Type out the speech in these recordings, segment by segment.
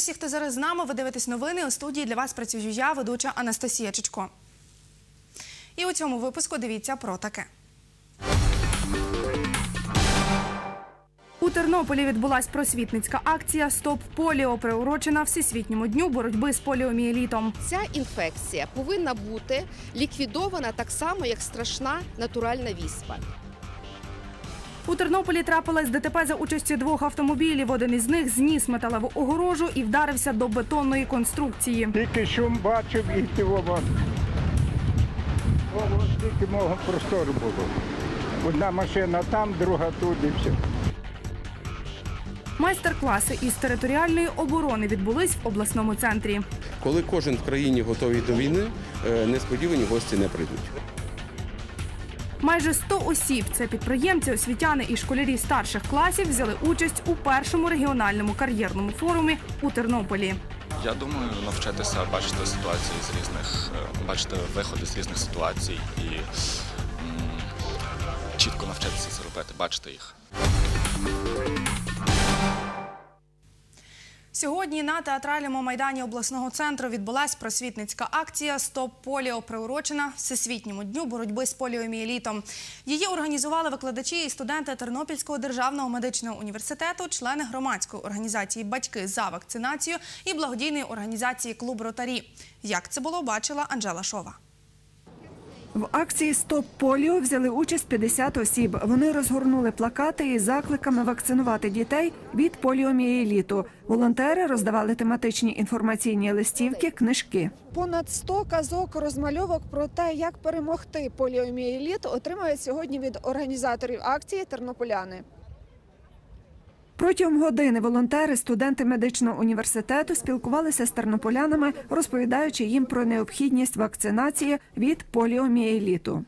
Всіх, хто зараз з нами. Ви дивитесь новини. У студії для вас працюю я, ведуча Анастасія Чичко. І у цьому випуску дивіться про таке. У Тернополі відбулась просвітницька акція Стоп поліо, приурочена Всесвітньому дню боротьби з поліомієлітом. Ця інфекція повинна бути ліквідована так само, як страшна натуральна віспа. У Тернополі трапилась ДТП за участі двох автомобілів. Один із них зніс металеву огорожу і вдарився до бетонної конструкції. Тільки шум бачив і. Ось тільки мого простору було. Одна машина там, друга тут і все. Майстер-класи із територіальної оборони відбулись в обласному центрі. Коли кожен в країні готовий до війни, е, несподівані гості не прийдуть. Майже 100 осіб це підприємці, освітяни і школярі старших класів взяли участь у першому регіональному кар'єрному форумі у Тернополі. Я думаю, навчитися бачити ситуації з різних, е, бачити виходи з різних ситуацій і чітко навчитися це робити, бачити їх. Сьогодні на театральному майдані обласного центру відбулась просвітницька акція Стоп поліо приурочена Всесвітньому дню боротьби з поліомієлітом. Її організували викладачі і студенти Тернопільського державного медичного університету, члени громадської організації Батьки за вакцинацію і благодійної організації Клуб Ротарі. Як це було, бачила Анжела Шова. В акції Стоп поліо взяли участь 50 осіб. Вони розгорнули плакати із закликами вакцинувати дітей від поліомієліту. Волонтери роздавали тематичні інформаційні листівки, книжки. Понад 100 казок розмальовок про те, як перемогти поліомієліт, отримають сьогодні від організаторів акції тернополяни. Протягом години волонтери, студенти медичного університету спілкувалися з тернополянами, розповідаючи їм про необхідність вакцинації від поліомієліту.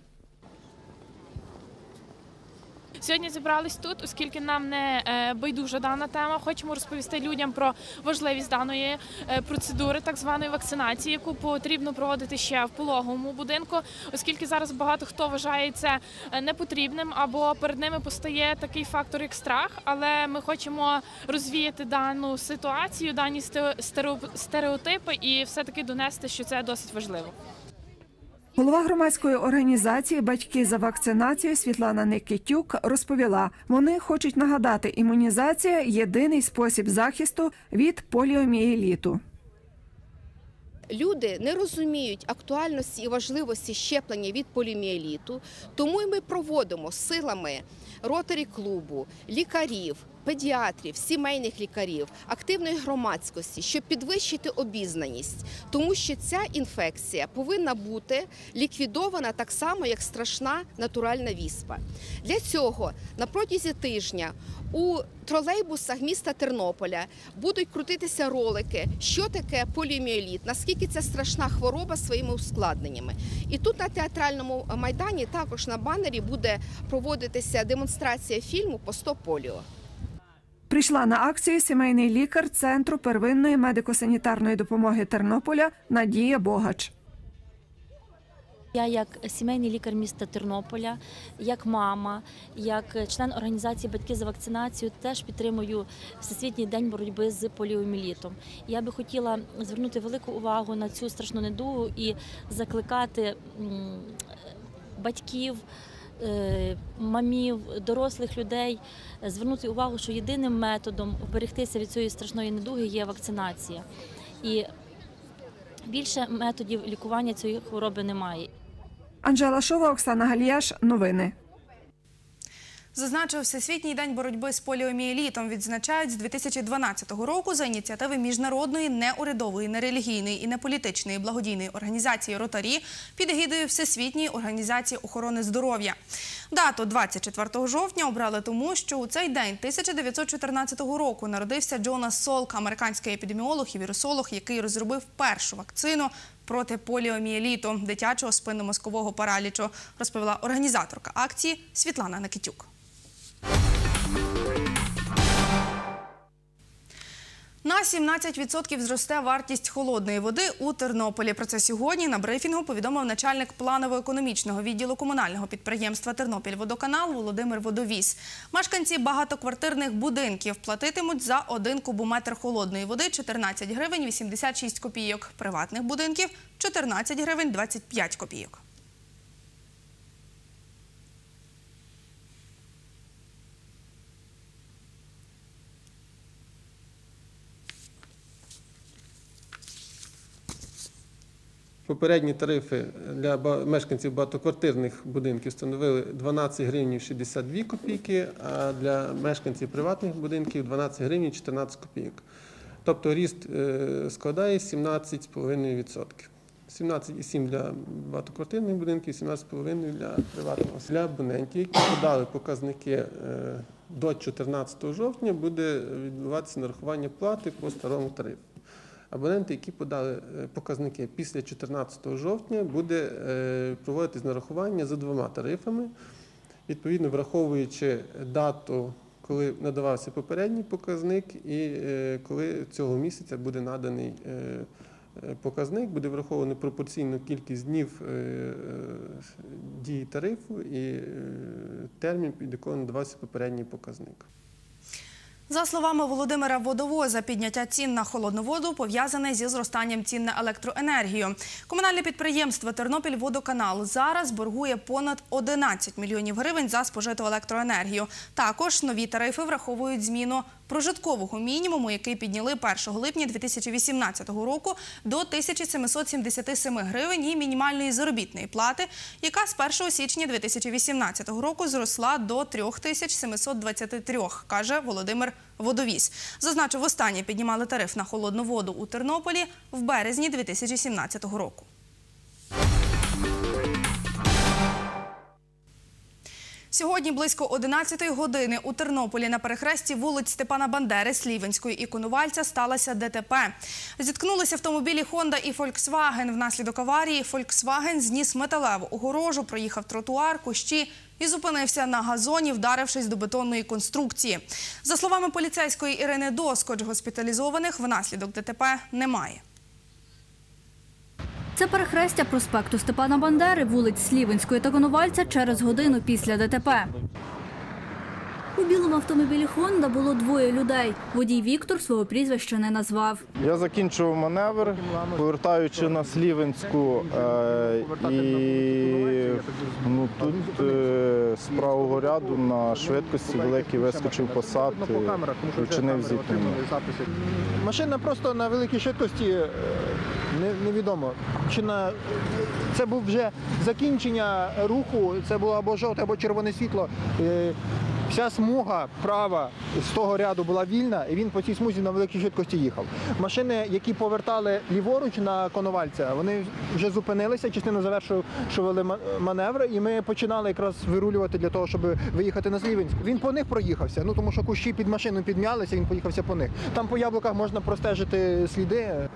Сьогодні зібрались тут, оскільки нам не е, байдужа дана тема. Хочемо розповісти людям про важливість даної е, процедури, так званої вакцинації, яку потрібно проводити ще в пологовому будинку, оскільки зараз багато хто вважає це е, непотрібним або перед ними постає такий фактор, як страх. Але ми хочемо розвіяти дану ситуацію, дані сте- стереотипи і все таки донести, що це досить важливо. Голова громадської організації Батьки за вакцинацію Світлана Никитюк розповіла, вони хочуть нагадати, імунізація єдиний спосіб захисту від поліомієліту. Люди не розуміють актуальності і важливості щеплення від поліміеліту, тому і ми проводимо силами ротарі клубу, лікарів, педіатрів, сімейних лікарів, активної громадськості, щоб підвищити обізнаність, тому що ця інфекція повинна бути ліквідована так само, як страшна натуральна віспа. Для цього на протязі тижня у тролейбусах міста Тернополя будуть крутитися ролики, що таке поліоміеліт, наскільки це страшна хвороба своїми ускладненнями. І тут на театральному майдані також на банері буде проводитися демонстрація фільму по 100 поліо. Прийшла на акцію сімейний лікар Центру первинної медико-санітарної допомоги Тернополя Надія Богач. Я як сімейний лікар міста Тернополя, як мама, як член організації Батьки за вакцинацію теж підтримую Всесвітній день боротьби з поліомілітом. Я би хотіла звернути велику увагу на цю страшну недугу і закликати батьків. Е, Мамів, дорослих людей звернути увагу, що єдиним методом оберегтися від цієї страшної недуги є вакцинація. І більше методів лікування цієї хвороби немає. Анжела Шова, Оксана Галіяш. Новини. Зазначив Всесвітній день боротьби з поліомієлітом відзначають з 2012 року за ініціативи міжнародної неурядової, нерелігійної і неполітичної благодійної організації Ротарі під егідою Всесвітньої організації охорони здоров'я. Дату 24 жовтня обрали тому, що у цей день 1914 року народився Джонас Солк, американський епідеміолог і вірусолог, який розробив першу вакцину проти поліомієліту, дитячого спинномозкового паралічу, розповіла організаторка акції Світлана Никитюк. На На 17% зросте вартість холодної води у Тернополі. Про це сьогодні на брифінгу повідомив начальник планово-економічного відділу комунального підприємства Тернопільводоканал Володимир Водовіс. Мешканці багатоквартирних будинків платитимуть за один кубометр холодної води 14 гривень 86 копійок. Приватних будинків 14 гривень 25 копійок. Попередні тарифи для мешканців багатоквартирних будинків становили 12 гривень 62 копійки, а для мешканців приватних будинків 12 гривень 14 копійок. Тобто ріст е, складає 17,5%. 17,7 для багатоквартирних будинків, 17,5 для приватного. Для абонентів, які подали показники е, до 14 жовтня, буде відбуватися нарахування плати по старому тарифу. Абоненти, які подали е, показники після 14 жовтня, буде е, проводитись нарахування за двома тарифами, відповідно враховуючи дату, коли надавався попередній показник, і е, коли цього місяця буде наданий показник, буде враховано пропорційну кількість днів дії тарифу і термін, під якого надавався попередній показник. За словами Володимира Водовоза, підняття цін на холодну воду пов'язане зі зростанням цін на електроенергію. Комунальне підприємство Тернопільводоканал зараз боргує понад 11 мільйонів гривень за спожиту електроенергію. Також нові тарифи враховують зміну прожиткового мінімуму, який підняли 1 липня 2018 року до 1777 гривень і мінімальної заробітної плати, яка з 1 січня 2018 року зросла до 3723, каже Володимир Водовіс. Зазначив, востаннє піднімали тариф на холодну воду у Тернополі в березні 2017 року. Сьогодні близько 11 години у Тернополі на перехресті вулиць Степана Бандери, Слівенської і Конувальця сталося ДТП. Зіткнулися автомобілі Honda і Volkswagen. Внаслідок аварії Volkswagen зніс металеву огорожу, проїхав тротуар, кущі і зупинився на газоні, вдарившись до бетонної конструкції. За словами поліцейської Ірини Доскоч, госпіталізованих внаслідок ДТП немає. Це перехрестя проспекту Степана Бандери, вулиць Слівенської та Коновальця через годину після ДТП. У білому автомобілі Honda було двоє людей. Водій Віктор свого прізвища не назвав. Я закінчував маневр, повертаючи на Слівенську, е, і ну, тут е, з правого ряду на швидкості великий вискочив посад, і вчинив зіткнення. Машина просто на великій швидкості е, не- невідомо. Чи на це був вже закінчення руху, це було або жовте, або червоне світло. Е, Вся смуга права з того ряду була вільна, і він по цій смузі на великій швидкості їхав. Машини, які повертали ліворуч на Коновальця, вони вже зупинилися, частина завершували ма- маневр, і ми починали якраз вирулювати для того, щоб виїхати на Слівенську. Він по них проїхався, ну тому що кущі під машину підм'ялися, він поїхався по них. Там по яблуках можна простежити сліди.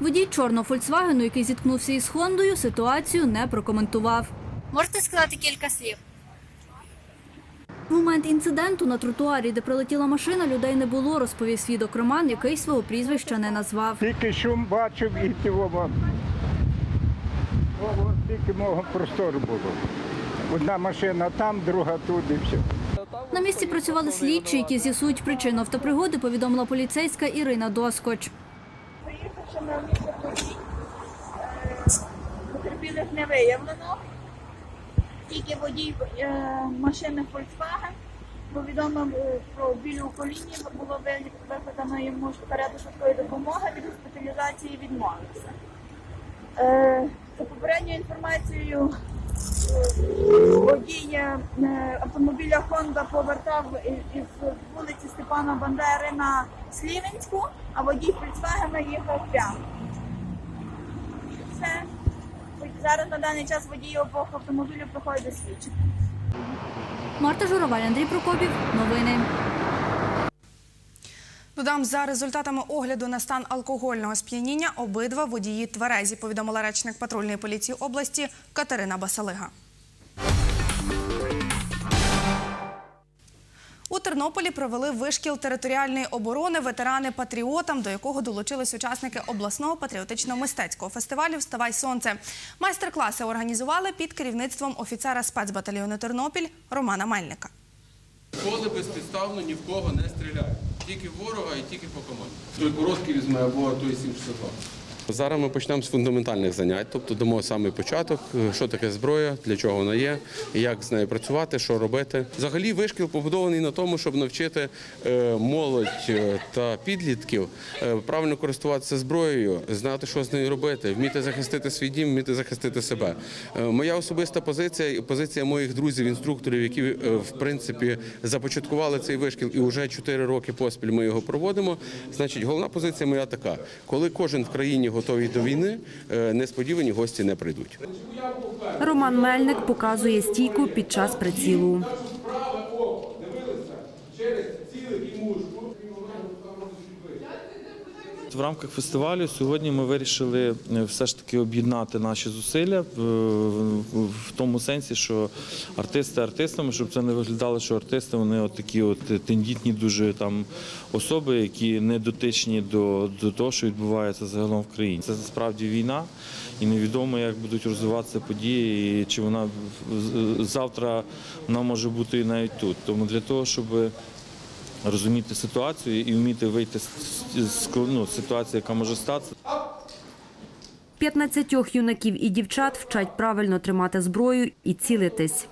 Водій чорного Фольксвагену, який зіткнувся із Хондою, ситуацію не прокоментував. Можете сказати кілька слів? В момент інциденту на тротуарі, де прилетіла машина, людей не було, розповів свідок Роман, який свого прізвища не назвав. Тільки шум бачив і цього. О, Тільки мого простору було. Одна машина там, друга тут і все. На місці працювали слідчі, які з'ясують причину автопригоди, повідомила поліцейська Ірина Доскоч. Приїхавши на місті потерпілих не виявлено. Тільки водій е, машини Volkswagen повідомив е, про біль у коліні, було ви- викладено йому карету швидкої допомоги, від госпіталізації відмовився. Е, За попередньою інформацією, водій е, автомобіля Honda повертав із вулиці Степана Бандери на Слівенську, а водій Volkswagen їхав прямо. Все. Зараз на даний час водії обох автомобілів проходять дослідження. Марта Жураваль, Андрій Прокопів. Новини. Додам, за результатами огляду на стан алкогольного сп'яніння обидва водії тверезі, повідомила речник патрульної поліції області Катерина Басалига. У Тернополі провели вишкіл територіальної оборони ветерани патріотам, до якого долучились учасники обласного патріотично-мистецького фестивалю Вставай сонце. Майстер-класи організували під керівництвом офіцера спецбатальйону Тернопіль Романа Мельника. Ніколи безпідставно ні в кого не стріляють. Тільки ворога і тільки по команді. Той короткий візьме або той 762. Зараз ми почнемо з фундаментальних занять, тобто дамо самий початок, е, що таке зброя, для чого вона є, як з нею працювати, що робити. Взагалі вишкіл побудований на тому, щоб навчити е, молодь е, та підлітків правильно користуватися зброєю, знати, що з нею робити, вміти захистити свій дім, вміти захистити себе. Моя особиста позиція і позиція моїх друзів, інструкторів, які в принципі започаткували цей вишкіл, і вже 4 роки поспіль ми його проводимо. Значить, головна позиція моя така: коли кожен в країні готовий до війни, е, несподівані гості не прийдуть. Роман Мельник показує стійку під час прицілу. В рамках фестивалю сьогодні ми вирішили е, все ж таки об'єднати наші зусилля е, в тому сенсі, що артисти артистами, щоб це не виглядало, що артисти вони от такі от тендітні дуже там особи, які не дотичні до, до того, що відбувається загалом в країні. Це справді війна, і невідомо, як будуть розвиватися події, і чи вона завтра вона може бути і навіть тут. Тому для того, щоб розуміти ситуацію і вміти вийти з, ну, ситуації, яка може статися. 15 юнаків і дівчат вчать правильно тримати зброю і цілитись.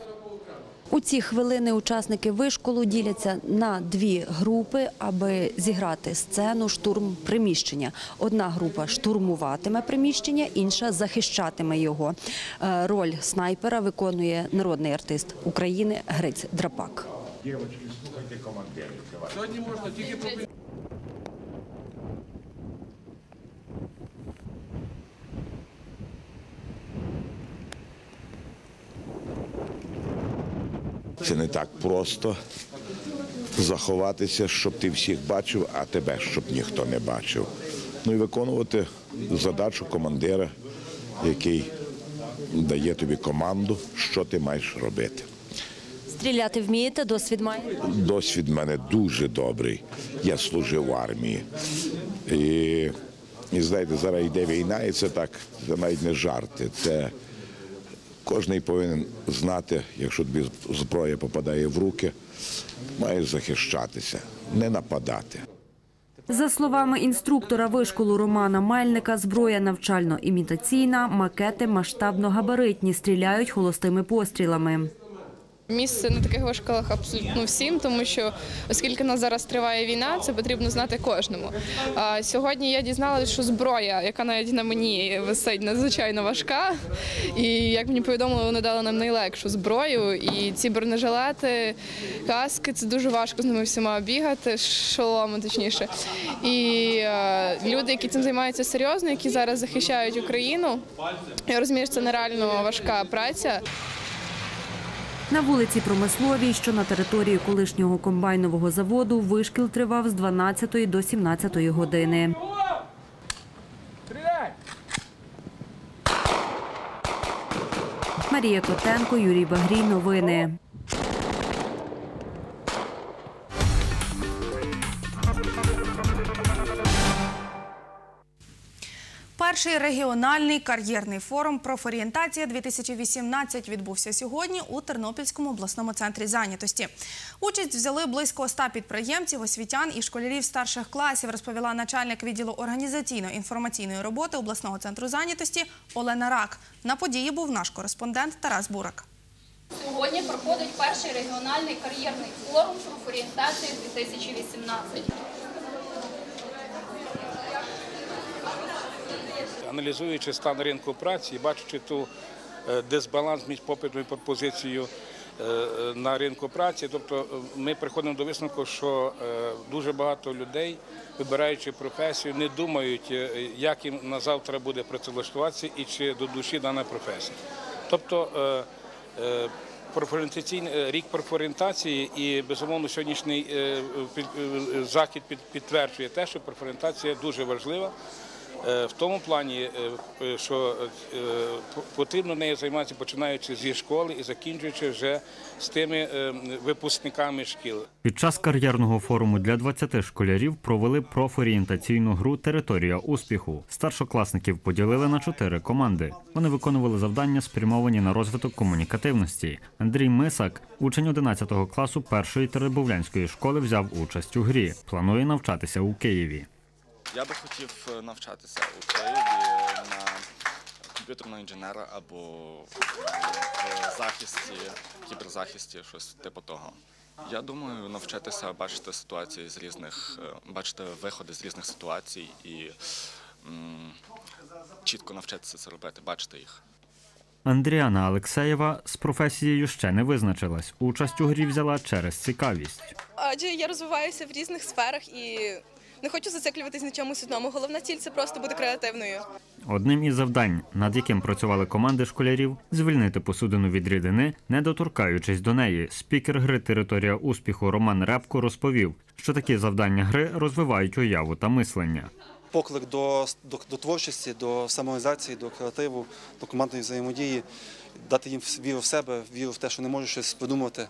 У ці хвилини учасники вишколу діляться на дві групи, аби зіграти сцену штурм приміщення. Одна група штурмуватиме приміщення, інша захищатиме його. Е, Роль снайпера виконує народний артист України Гриць Драпак. Сьогодні можна тільки по Це не так просто заховатися, щоб ти всіх бачив, а тебе щоб ніхто не бачив. Ну і виконувати задачу командира, який дає тобі команду, що ти маєш робити. Стріляти вмієте, досвід маєте? Досвід в мене дуже добрий. Я служив в армії. І, і знаєте, зараз йде війна, і це так, це навіть не жарти. Це кожен повинен знати, якщо тобі зброя попадає в руки, маєш захищатися, не нападати. За словами інструктора вишколу Романа Мельника, зброя навчально-імітаційна, макети масштабно-габаритні, стріляють холостими пострілами. Місце на таких вишколах абсолютно всім, тому що оскільки нас зараз триває війна, це потрібно знати кожному. А сьогодні я дізналася, що зброя, яка навіть на мені висить, надзвичайно важка. І як мені повідомили, вони дали нам найлегшу зброю. І ці бронежилети, каски це дуже важко з ними всіма бігати, шоломи точніше. І е, люди, які цим займаються серйозно, які зараз захищають Україну, я розумію, що це нереально важка праця. На вулиці Промисловій, що на території колишнього комбайнового заводу, вишкіл тривав з 12 до 17 години. Марія Котенко, Юрій Багрій. Новини. Перший регіональний кар'єрний форум «Профорієнтація 2018 відбувся сьогодні у Тернопільському обласному центрі зайнятості. Участь взяли близько 100 підприємців, освітян і школярів старших класів, розповіла начальник відділу організаційно-інформаційної роботи обласного центру зайнятості Олена Рак. На події був наш кореспондент Тарас Бурак. Сьогодні проходить перший регіональний кар'єрний форум профорієнтації 2018. Аналізуючи стан ринку праці і бачачи ту е, дисбаланс між попитом і пропозицією е, е, на ринку праці, тобто ми приходимо до висновку, що дуже багато людей, вибираючи професію, не думають, як їм на завтра буде працевлаштуватися і чи до душі дана професія. Тобто рік профорієнтації і безумовно сьогоднішній захід під- підтверджує те, що профорієнтація дуже важлива. Е, в тому плані, е, е, що потрібно нею займатися починаючи зі школи і закінчуючи вже з тими випускниками шкіл. Під час кар'єрного форуму для 20 школярів провели профорієнтаційну гру Територія успіху. Старшокласників поділили на чотири команди. Вони виконували завдання, спрямовані на розвиток комунікативності. Андрій Мисак, учень 11 класу першої теребовлянської школи, взяв участь у грі. Планує навчатися у Києві. Я би хотів е, навчатися у Києві е, на комп'ютерного інженера або в захисті, кіберзахисті, щось типу того. Я думаю, навчитися бачити ситуації з різних, е, бачити виходи з різних ситуацій і м, чітко навчитися це робити, бачити їх. Андріана Алексеєва з професією ще не визначилась. Участь у грі взяла через цікавість. Адже я розвиваюся в різних сферах і не хочу зациклюватись на чомусь одному. Головна ціль це просто бути креативною. Одним із завдань, над яким працювали команди школярів, звільнити посудину від рідини, не доторкаючись до неї. Спікер гри Територія успіху Роман Репко розповів, що такі завдання гри розвивають уяву та мислення. поклик до, до, до творчості, до самоізації, до креативу, до командної взаємодії, дати їм віру в себе, віру в те, що не можуть щось придумати,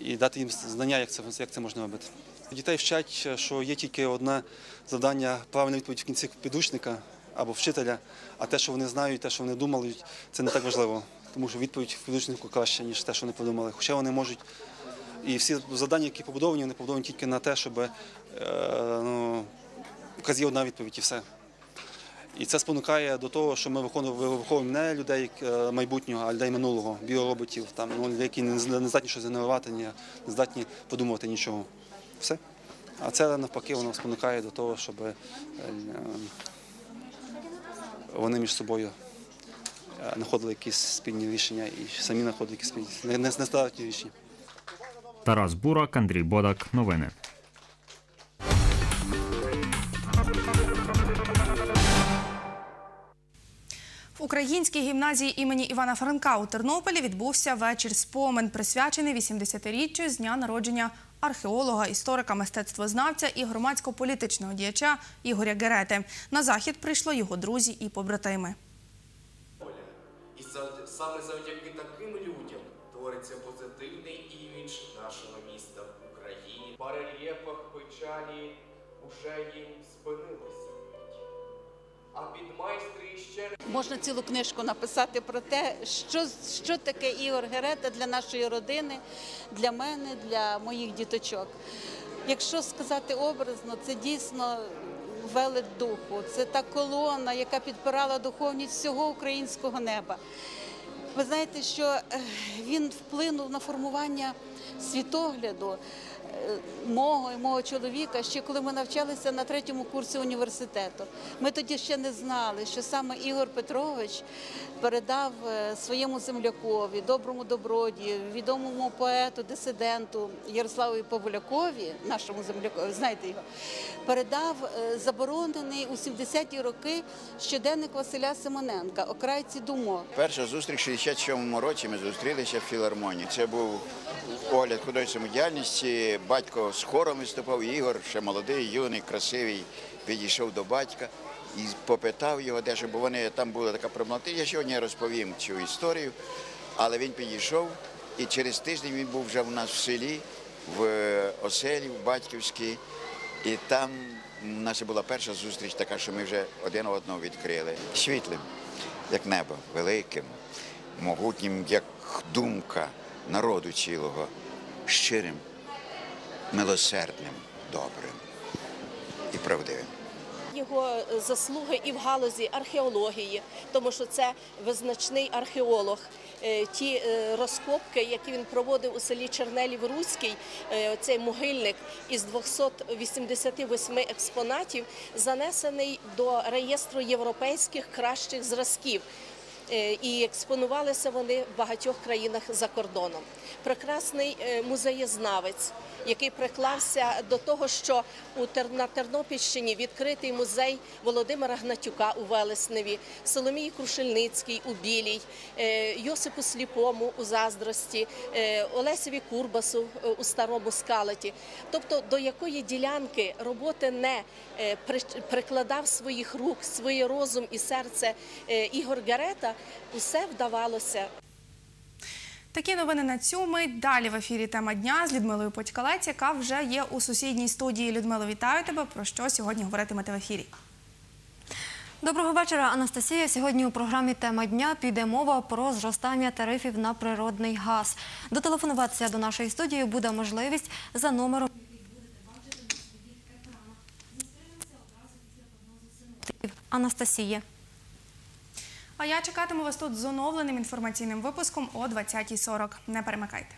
і дати їм знання, як це, як це можна робити. Дітей вчать, що є тільки одне завдання, правильна відповідь в кінці підручника або вчителя, а те, що вони знають, те, що вони думали, це не так важливо, тому що відповідь в підручнику краще, ніж те, що вони подумали. Хоча вони можуть і всі завдання, які побудовані, вони побудовані тільки на те, щоб е, ну, якась є одна відповідь і все. І це спонукає до того, що ми виховуємо не людей е, майбутнього, а людей минулого, біороботів, там, ну, які не здатні щось генерувати, не здатні подумувати нічого. Все. А це навпаки воно спонукає до того, щоб е, е, вони між собою знаходили якісь спільні рішення і самі знаходили якісь спільні не, не, рішення. Тарас Бурак, Андрій Бодак. Новини. Українській гімназії імені Івана Франка у Тернополі відбувся вечір спомин, присвячений 80-річчю з дня народження археолога, історика, мистецтвознавця і громадсько-політичного діяча Ігоря Герети. На захід прийшли його друзі і побратими. І саме завдяки таким людям твориться позитивний імідж нашого міста в Україні. Барельєфах печалі уже їм спинилися. А під майстри ще Можна цілу книжку написати про те, що, що таке Ігор Герета для нашої родини, для мене, для моїх діточок. Якщо сказати образно, це дійсно велет духу, це та колона, яка підпирала духовність всього українського неба. Ви знаєте, що е, він вплинув на формування світогляду мого і мого чоловіка ще коли ми навчалися на третьому курсі університету. Ми тоді ще не знали, що саме Ігор Петрович передав е, своєму землякові, доброму добродію, відомому поету, дисиденту Ярославу Павлякові, нашому землякові, знаєте його, передав е, заборонений у 70-ті роки щоденник Василя Симоненка Окрайці думок. Перша зустріч у 67-му році ми зустрілися в філармонії. Це був огляд художньої самодіяльності. Батько з хором виступав. Ігор, ще молодий, юний, красивий, підійшов до батька і попитав його дещо, бо вони там була така проблема. Я сьогодні розповім цю історію, але він підійшов і через тиждень він був вже в нас в селі, в оселі, в батьківській. І там наша була перша зустріч така, що ми вже один одного відкрили. Світлим, як небо, великим, могутнім, як думка народу цілого, щирим, милосердним, добрим і правдивим. Його заслуги і в галузі археології, тому що це визначний археолог. Е, Ті е, розкопки, які він проводив у селі Чернелів Руський, е, цей могильник із 288 експонатів, занесений до реєстру європейських кращих зразків. Е, і експонувалися вони в багатьох країнах за кордоном. Прекрасний е, музеєзнавець, який приклався до того, що на Тернопільщині відкритий музей Володимира Гнатюка у Велесневі, Соломії Крушельницькій у Білій, е, Йосипу Сліпому у Заздрості, Олесеві Курбасу у Старому Скалаті. Тобто до якої ділянки роботи не прикладав своїх рук, свій розум і серце Ігор Гарета, усе вдавалося. Такі новини на цю мить. Далі в ефірі тема дня з Людмилою Подькалець, яка вже є у сусідній студії. Людмила, вітаю тебе. Про що сьогодні говоритимете в ефірі? Доброго вечора, Анастасія. Сьогодні у програмі Тема дня піде мова про зростання тарифів на природний газ. Дотелефонуватися до нашої студії буде можливість за номером. Анастасія. А я чекатиму вас тут з оновленим інформаційним випуском о 20.40. Не перемикайте.